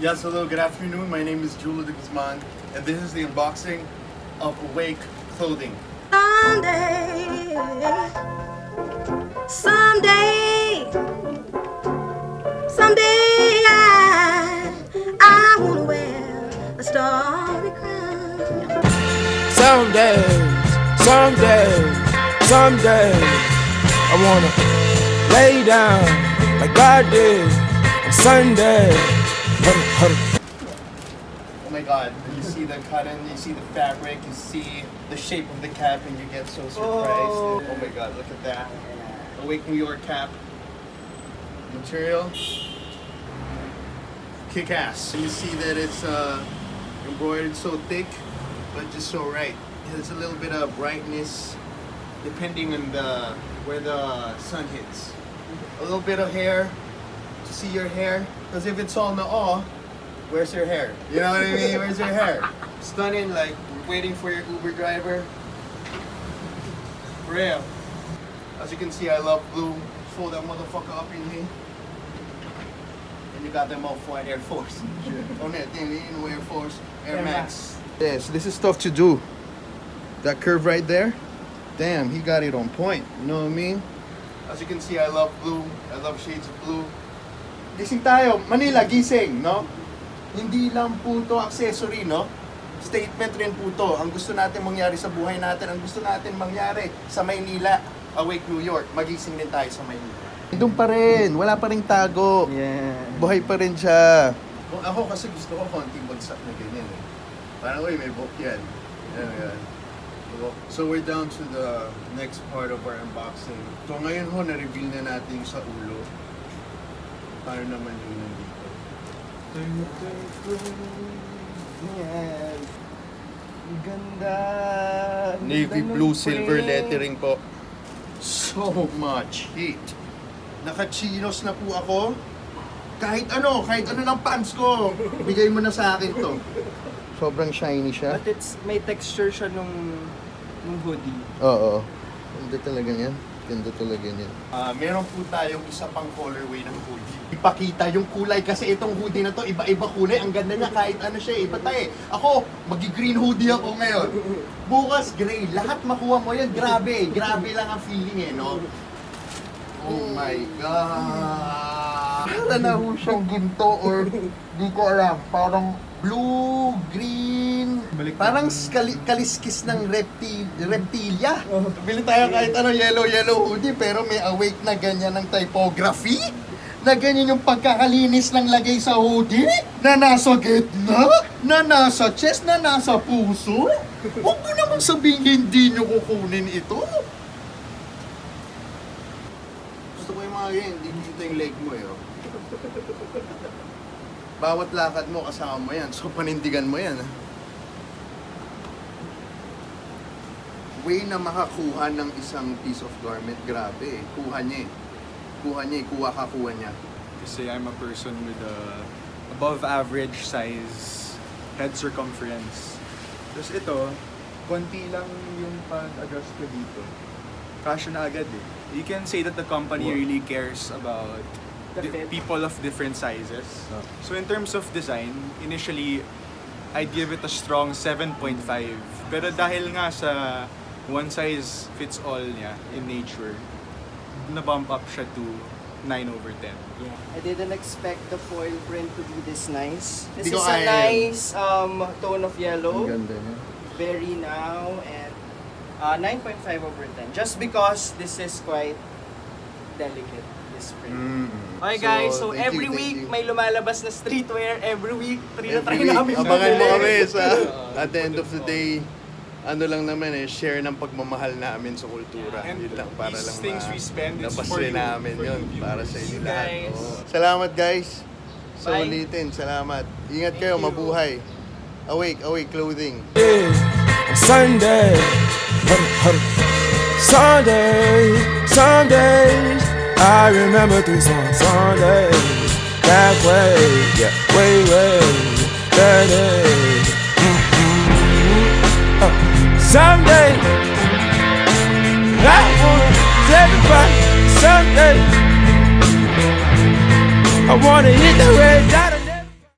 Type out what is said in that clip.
Yes, hello, good afternoon. My name is Julio de Guzman, and this is the unboxing of Awake clothing. Someday, someday, someday I, I wanna wear a starry crown. Someday, someday, someday, I wanna lay down like God did on Sunday. Oh my god, you see the cotton, you see the fabric, you see the shape of the cap, and you get so surprised. Oh, my god, look at that. Awake New York cap. Material. Kick ass. You see that it's uh, embroidered so thick, but just so right. There's a little bit of brightness depending on the where the sun hits. A little bit of hair see your hair. Because if it's all in all, where's your hair? You know what I mean? Where's your hair? Stunning, like waiting for your Uber driver. For real. As you can see, I love blue. Fold that motherfucker up in here. And you got them all for Air Force. On that thing, you Air Force, Air, Air Max. Yes, this is tough to do. That curve right there, damn, he got it on point. You know what I mean? As you can see, I love blue. I love shades of blue. Gising tayo. Manila, gising, no? Hindi lang po to accessory, no? Statement rin po to. Ang gusto natin mangyari sa buhay natin, ang gusto natin mangyari sa Maynila, Awake New York, magising din tayo sa Maynila. Doon pa rin, wala pa rin tago. Yeah. Buhay pa rin siya. Kung ako kasi gusto ko konting bagsak na ganyan eh. Parang, uy, may book yan. Yan, yan. So we're down to the next part of our unboxing. So ngayon ho, na-reveal na natin sa ulo. Paano naman yung nandito? Yan. Ganda. Navy blue silver lettering po. So much heat. Naka-chinos na po ako. Kahit ano, kahit ano ng pants ko, bigay mo na sa akin to. Sobrang shiny siya. But it's, may texture siya nung, nung hoodie. Oo. Ganda talaga yan. Ganda talaga yan. Ah, meron po tayong isa pang colorway ng hoodie. Ipakita yung kulay kasi itong hoodie na to, iba-iba kulay. Ang ganda niya kahit ano siya, eh. iba tayo. Ako, magi-green hoodie ako ngayon. Bukas gray. Lahat makuha mo yan. Grabe. Grabe lang ang feeling eh, no? Oh my God! Para na ho siyang ginto or di ko alam. Parang blue, green, parang skali- kaliskis ng reptil reptilia. Bili tayo kahit ano yellow yellow hoodie pero may awake na ganyan ng typography. Na ganyan yung pagkakalinis ng lagay sa hoodie na nasa gitna, na nasa chest, na nasa puso. Huwag mo naman sabihin hindi nyo kukunin ito. Gusto ko yung mga ganyan, hindi dito yung leg mo eh. oh. Bawat lakad mo kasama mo yan. So panindigan mo yan. Way na makakuha ng isang piece of garment, grabe eh. Kuha niya eh. Kuha niya eh. Kuha ka, kuha niya. Kasi I'm a person with a above average size head circumference. Tapos ito, konti lang yung pag-adjust ko dito. Kasya na agad eh. You can say that the company really cares about. People of different sizes. Ah. So in terms of design, initially, I'd give it a strong 7.5. Pero dahil nga sa one size fits all niya in nature, na-bump up siya to 9 over 10. Yeah. I didn't expect the foil print to be this nice. This ko is a nice um, tone of yellow. ganda niya. Very now and uh, 9.5 over 10. Just because this is quite delicate, this print. Mm. Okay guys, so, thank every you, thank week you. may lumalabas na streetwear. Every week, try na try Every week, namin Abangan mo kami sa at the end of the day, ano lang naman eh, share ng pagmamahal namin sa kultura. And yun lang, para lang things ma- we spend, it's for you, namin for yun, you para sa inyo lahat. Oo. Salamat guys. Sa Bye. ulitin, salamat. Ingat Thank kayo, you. mabuhay. Awake, awake clothing. Sunday. Sunday, Sundays, I remember three songs. Sunday, that way, yeah, way, way, that day. Mm-hmm. Uh, someday, I wanna everybody. Someday, I wanna hit the red dot.